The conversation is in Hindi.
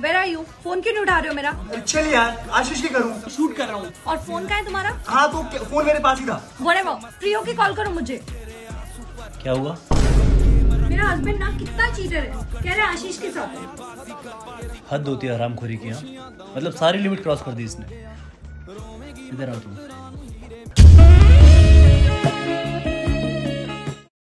वेर आर यू फ़ोन क्यों नहीं उठा रहे हो मेरा? चल यार आशीष के करूँ शूट कर रहा हूँ। और फ़ोन का है तुम्हारा? हाँ तो फ़ोन मेरे पास ही था। बोले वो प्रियो की कॉल करो मुझे। क्या हुआ? मेरा हस्बैंड ना कितना चीटर है। कह रहे आशीष के साथ। हद होती है आराम खोरी की यहाँ मतलब सारी लिमिट क्रॉस कर दी इसने। इधर आओ तुम।